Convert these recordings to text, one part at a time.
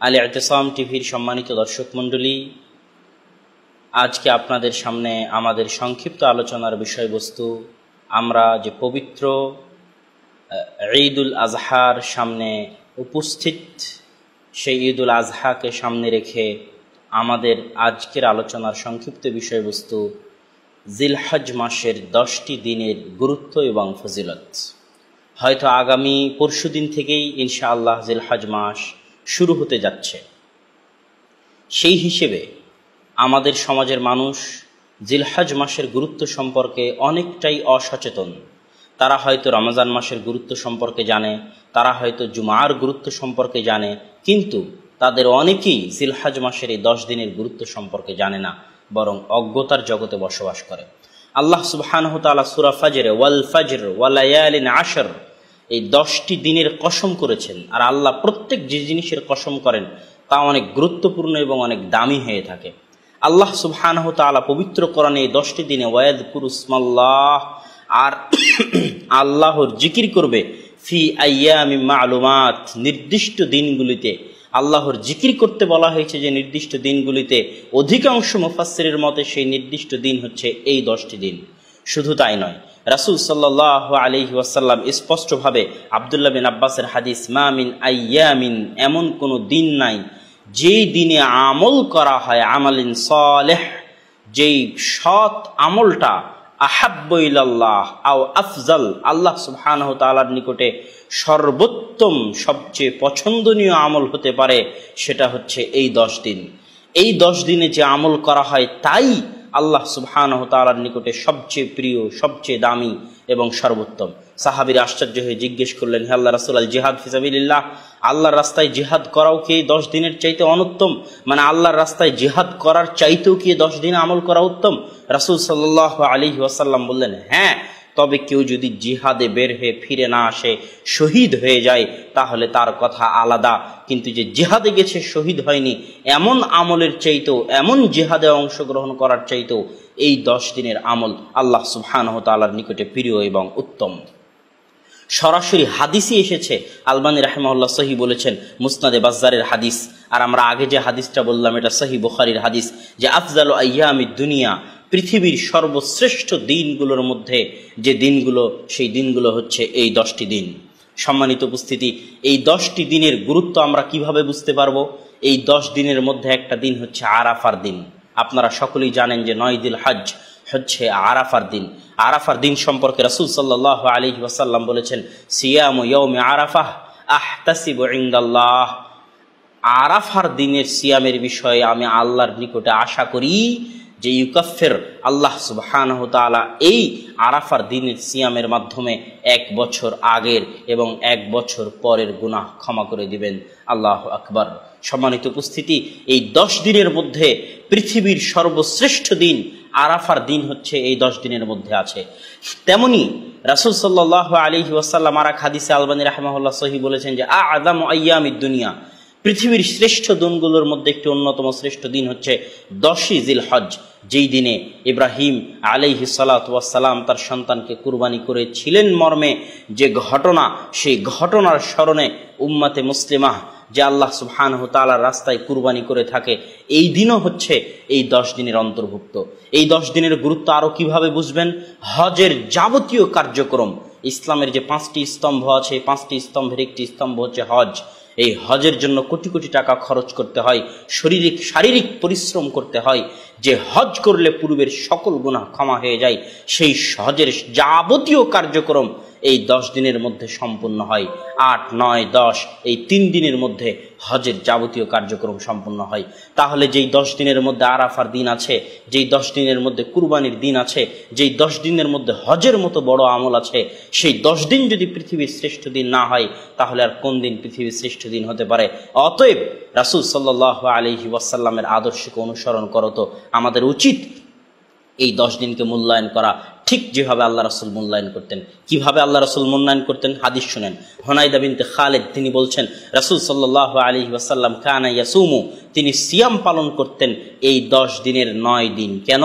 আলী আতেসাম টিভির সম্মানিত দর্শক মণ্ডলী, আজকে আপনাদের সামনে আমাদের সংক্ষিপ্ত আলোচনার বিষয়বস্তু, আমরা যে পবিত্র ঈদুল আজহার সামনে উপস্থিত, সেই ঈদুল আজহাকে সামনে রেখে আমাদের আজকের আলোচনার সংক্ষিপ্ত বিষয়বস্তু, জিলহজ মাসের দশটি দিনের গুরুত্ব এবং ফজিলত। হয়তো আগামী পরশু দিন থেকেই ইনশাআল্লাহ জিলহজ মাস শুরু হতে যাচ্ছে। সেই হিসেবে আমাদের সমাজের মানুষ জিলহাজ মাসের গুরুত্ব সম্পর্কে অনেকটাই অসচেতন। তারা হয়তো রমজান মাসের গুরুত্ব সম্পর্কে জানে, তারা হয়তো জুমার গুরুত্ব সম্পর্কে জানে, কিন্তু তাদের অনেকেই জিলহাজ মাসের এই দশ দিনের গুরুত্ব সম্পর্কে জানে না, বরং অজ্ঞতার জগতে বসবাস করে। আল্লাহ তালা সুরা ফাজরে, ওয়াল ফাজর ওয়ালায়ালিন আশর এই দশটি দিনের কসম করেছেন। আর আল্লাহ প্রত্যেক যে জিনিসের কসম করেন, তা অনেক গুরুত্বপূর্ণ এবং অনেক দামি হয়ে থাকে। আল্লাহ সুবহানহ তালা পবিত্র করানে এই দশটি দিনে ওয়াদ কুরুসমাল্লাহ আর আল্লাহর জিকির করবে, ফি আয়ামি মালুমাত, নির্দিষ্ট দিনগুলিতে। আল্লাহর জিকির করতে বলা হয়েছে যে নির্দিষ্ট দিনগুলিতে অধিকাংশ মুফাসসিরের মতে সেই নির্দিষ্ট দিন হচ্ছে এই দশটি দিন। শুধু তাই নয় রাসুল সাল্লাহ আলহি ওয়াসাল্লাম স্পষ্টভাবে আবদুল্লাহ বিন আব্বাসের হাদিস মামিন আইয়ামিন এমন কোনো দিন নাই। যেই দিনে আমল করা হয়, আমালিন সলেহ, যেই সৎ আমলটা আহাব্বইল্লাহ আও আফজাল, আল্লাহ সুবহানাহু তাআলার নিকটে সর্বোত্তম, সবচেয়ে পছন্দনীয় আমল হতে পারে, সেটা হচ্ছে এই দশ দিন। এই দশ দিনে যে আমল করা হয়, তাই আল্লাহ সুবহানহ তালার নিকটে সবচেয়ে প্রিয়, সবচেয়ে দামি এবং সর্বোত্তম। সাহাবির আশ্চর্য হয়ে জিজ্ঞেস করলেন, হে আল্লাহ রাসুল, আল জিহাদ ফিজাবিল্লাহ আল্লাহর রাস্তায় জিহাদ করাও কি দশ দিনের চাইতে অনুত্তম? মানে আল্লাহর রাস্তায় জিহাদ করার চাইতেও কি দশ দিন আমল করা উত্তম? রাসুল সাল্লাহ আলী ওয়াসাল্লাম বললেন হ্যাঁ। তবে কেউ যদি জিহাদে বের হয়ে ফিরে না আসে, শহীদ হয়ে যায়, তাহলে তার কথা আলাদা। কিন্তু যে জিহাদে গেছে, শহীদ হয়নি, এমন আমলের চাইতেও, এমন জিহাদে অংশগ্রহণ করার চাইতেও এই দশ দিনের আমল আল্লাহ সুবহানহ তালার নিকটে প্রিয় এবং উত্তম। সরাসরি হাদিসই এসেছে। আলবানী রাহেমাল্লাহ সহি বলেছেন, মুসনাদে বাজারের হাদিস। আর আমরা আগে যে হাদিসটা বললাম, এটা সহি বুখারির হাদিস, যে আফজাল আয়ামি দুনিয়া পৃথিবীর সর্বশ্রেষ্ঠ দিনগুলোর মধ্যে যে দিনগুলো, সেই দিনগুলো হচ্ছে এই দশটি দিন। সম্মানিত উপস্থিতি, এই দশটি দিনের গুরুত্ব আমরা কীভাবে বুঝতে পারব? এই দশ দিনের মধ্যে একটা দিন হচ্ছে আরাফার দিন। আপনারা সকলেই জানেন যে নয় দিল হজ হচ্ছে আরাফার দিন। আরাফার দিন সম্পর্কে রাসুল সাল্লাহ আলী ওয়াসাল্লাম বলেছেন, সিয়াম ইয়ৌমে আরাফাহ আহতাসিব ইন্দাল্লাহ। আরাফার দিনের সিয়ামের বিষয়ে আমি আল্লাহর নিকটে আশা করি যে ইউকাফের আল্লাহ সুবাহান তালা এই আরাফার দিনের সিয়ামের মাধ্যমে এক বছর আগের এবং এক বছর পরের গুনাহ ক্ষমা করে দিবেন। আল্লাহ আকবর। সম্মানিত উপস্থিতি, এই দশ দিনের মধ্যে পৃথিবীর সর্বশ্রেষ্ঠ দিন, আরাফার দিন হচ্ছে এই দশ দিনের মধ্যে আছে। তেমনি রাসুল সাল্লাহ আলী ওয়াসাল্লাম আরা খাদিসে আলবানী রাহমাহুল্লাহ সহি বলেছেন যে আ আদাম আয়ামি দুনিয়া। পৃথিবীর শ্রেষ্ঠ দিনগুলোর মধ্যে একটি অন্যতম শ্রেষ্ঠ দিন হচ্ছে দশই জিল হজ যেই দিনে ইব্রাহিম আলাইহি সালাতাম তার সন্তানকে কুরবানি করেছিলেন মর্মে। যে ঘটনা, সেই ঘটনার স্মরণে উম্মাতে মুসলিমাহ যে আল্লাহ সুবহান তালার রাস্তায় কুরবানি করে থাকে, এই দিনও হচ্ছে এই দশ দিনের অন্তর্ভুক্ত। এই দশ দিনের গুরুত্ব আরও কীভাবে বুঝবেন? হজের যাবতীয় কার্যক্রম, ইসলামের যে পাঁচটি স্তম্ভ আছে পাঁচটি স্তম্ভের একটি স্তম্ভ হচ্ছে হজ। এই হজের জন্য কোটি কোটি টাকা খরচ করতে হয়, শারীরিক শারীরিক পরিশ্রম করতে হয়। যে হজ করলে পূর্বের সকল গুণা ক্ষমা হয়ে যায়, সেই হজের যাবতীয় কার্যক্রম এই দশ দিনের মধ্যে সম্পূর্ণ হয়। আট, নয়, দশ, এই তিন দিনের মধ্যে হজের যাবতীয় কার্যক্রম সম্পন্ন হয়। তাহলে যেই দশ দিনের মধ্যে আরাফার দিন আছে, যেই দশ দিনের মধ্যে কুরবানির দিন আছে, যেই দশ দিনের মধ্যে হজের মতো বড় আমল আছে, সেই দশ দিন যদি পৃথিবীর শ্রেষ্ঠ দিন না হয়, তাহলে আর কোন দিন পৃথিবীর শ্রেষ্ঠ দিন হতে পারে? অতএব রাসুল সাল্লাহ আলহি ওয়াসাল্লামের আদর্শকে অনুসরণ করো তো। আমাদের উচিত এই দশ দিনকে মূল্যায়ন করা। ঠিক যেভাবে আল্লাহ রসুল মূল্যায়ন করতেন, কীভাবে আল্লাহ রসুল মূল্যায়ন করতেন, হাদিস শুনেন। হনাইদা বিনতে খালেদ, তিনি বলছেন, রসুল সাল্লাহ আলী ওয়াসাল্লাম কানা ইয়াসুমু, তিনি সিয়াম পালন করতেন এই দশ দিনের নয় দিন। কেন?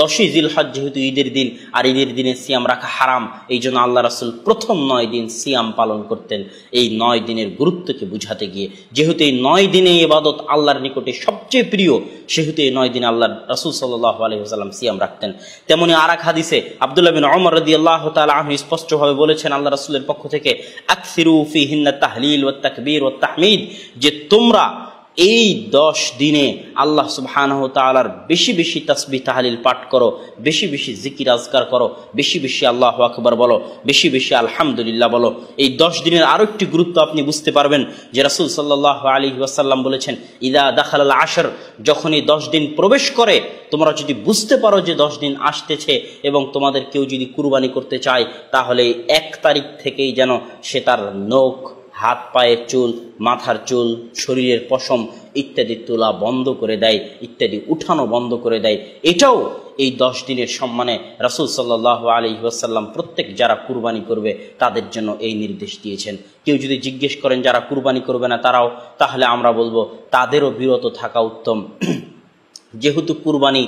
দশই জিলহজ যেহেতু ঈদের দিন, আর ঈদের দিনে সিয়াম রাখা হারাম এই জন্য আল্লাহ রসুল প্রথম নয় দিন সিয়াম পালন করতেন এই নয় দিনের গুরুত্বকে বুঝাতে গিয়ে। যেহেতু এই নয় দিনে এবাদত আল্লাহর নিকটে সবচেয়ে প্রিয়, সেহেতু এই নয় দিনে আল্লাহ রসুল সাল্লাহ আলহিহাল্লাম সিয়াম রাখতেন। তেমনি আর এক হাদিসে আবদুল্লাহ বিন অমর রদি আল্লাহ তালা স্পষ্টভাবে বলেছেন, আল্লাহ রসুলের পক্ষ থেকে, আকসিরু ফি তাহলিল ও তাকবীর ও তাহমিদ যে তোমরা এই দশ দিনে আল্লাহ সুবহানাহু তাআলার বেশি বেশি তাসবি তাহালিল পাঠ করো, বেশি বেশি জিকির আজকার করো, বেশি বেশি আল্লাহ আকবর বলো, বেশি বেশি আলহামদুলিল্লাহ বলো। এই দশ দিনের আরও একটি গুরুত্ব আপনি বুঝতে পারবেন যে রাসুল সাল্লাহ আলী ওয়াসাল্লাম বলেছেন, ইদা দাখাল আসর যখন এই দশ দিন প্রবেশ করে, তোমরা যদি বুঝতে পারো যে দশ দিন আসতেছে এবং তোমাদের কেউ যদি কুরবানি করতে চায়, তাহলে এক তারিখ থেকেই যেন সে তার নখ হাত, পায়ের চুল, মাথার চুল, শরীরের পশম ইত্যাদি তোলা বন্ধ করে দেয়, ইত্যাদি উঠানো বন্ধ করে দেয়। এটাও এই দশ দিনের সম্মানে রাসুল সাল্লাহ আলী ওয়াসাল্লাম প্রত্যেক যারা কুরবানি করবে, তাদের জন্য এই নির্দেশ দিয়েছেন। কেউ যদি জিজ্ঞেস করেন, যারা কুরবানি করবে না তারাও? তাহলে আমরা বলব, তাদেরও বিরত থাকা উত্তম। যেহেতু কুরবানি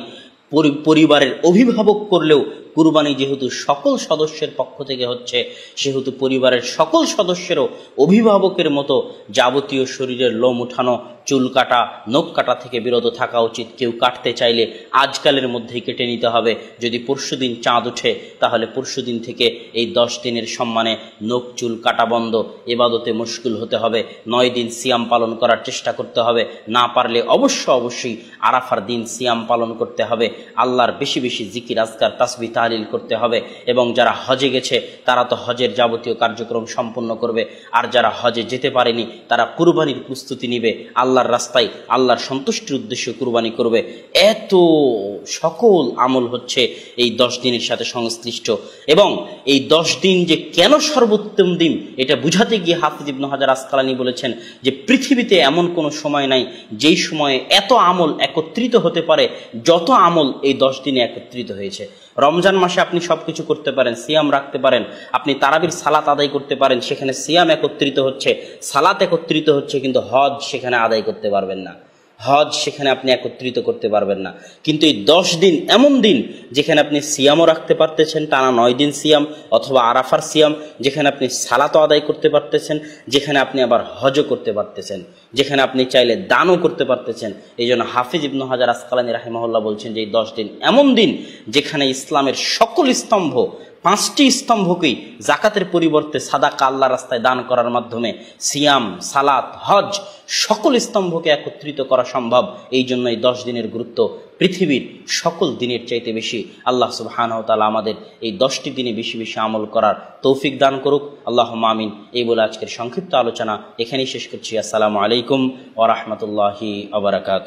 পরিবারের অভিভাবক করলেও কুরবানি যেহেতু সকল সদস্যের পক্ষ থেকে হচ্ছে, সেহেতু পরিবারের সকল সদস্যেরও অভিভাবকের মতো যাবতীয় শরীরের লোম উঠানো চুল কাটা, নখ কাটা থেকে বিরত থাকা উচিত। কেউ কাটতে চাইলে আজকালের মধ্যেই কেটে নিতে হবে। যদি পরশু দিন চাঁদ ওঠে, তাহলে পরশু দিন থেকে এই দশ দিনের সম্মানে নখ চুল কাটা বন্ধ। এবাদতে মুশকুল হতে হবে। নয় দিন সিয়াম পালন করার চেষ্টা করতে হবে। না পারলে অবশ্য অবশ্যই আরাফার দিন সিয়াম পালন করতে হবে। আল্লাহর বেশি বেশি জিকির, আজকার, তাসবি, তাহলিল করতে হবে। এবং যারা হজে গেছে, তারা তো হজের যাবতীয় কার্যক্রম সম্পন্ন করবে। আর যারা হজে যেতে পারেনি, তারা কুরবানির প্রস্তুতি নিবে। আল্লাহর রাস্তায় আল্লাহর সন্তুষ্টির উদ্দেশ্যে কুরবানি করবে। এত সকল আমল হচ্ছে এই দশ দিনের সাথে সংশ্লিষ্ট। এবং এই দশ দিন যে কেন সর্বোত্তম দিন, এটা বুঝাতে গিয়ে হাফিজ ইবনু হাজার আসকালানি বলেছেন যে পৃথিবীতে এমন কোনো সময় নাই যেই সময়ে এত আমল একত্রিত হতে পারে, যত আমল এই দশ দিনে একত্রিত হয়েছে। রমজান মাসে আপনি সব কিছু করতে পারেন, সিয়াম রাখতে পারেন, আপনি তারাবির সালাত আদায় করতে পারেন, সেখানে সিয়াম একত্রিত হচ্ছে, সালাত একত্রিত হচ্ছে, কিন্তু হজ সেখানে আদায় করতে পারবেন না। হজ সেখানে আপনি একত্রিত করতে পারবেন না। কিন্তু এই দশ দিন এমন দিন যেখানে আপনি সিয়ামও রাখতে পারতেছেন, টানা নয় দিন সিয়াম অথবা আরাফার সিয়াম, যেখানে আপনি সালাতও আদায় করতে পারতেছেন, যেখানে আপনি আবার হজও করতে পারতেছেন, যেখানে আপনি চাইলে দানও করতে পারতেছেন। এই জন্য হাফিজ ইবনু হাজার আসকালানি রাহিমহল্লা বলছেন যে এই দশ দিন এমন দিন যেখানে ইসলামের সকল স্তম্ভ পাঁচটি স্তম্ভকেই জাকাতের পরিবর্তে সাদা কাল্লা রাস্তায় দান করার মাধ্যমে সিয়াম, সালাত, হজ সকল স্তম্ভকে একত্রিত করা সম্ভব। এই জন্য এই দশ দিনের গুরুত্ব পৃথিবীর সকল দিনের চাইতে বেশি। আল্লাহ সুবাহানহ তালা আমাদের এই দশটি দিনে বেশি বেশি আমল করার তৌফিক দান করুক। আল্লাহ মামিন এই বলে আজকের সংক্ষিপ্ত আলোচনা এখানেই শেষ করছি। আসসালামু আলাইকুম ওরহমতুল্লাহি আবরাকাত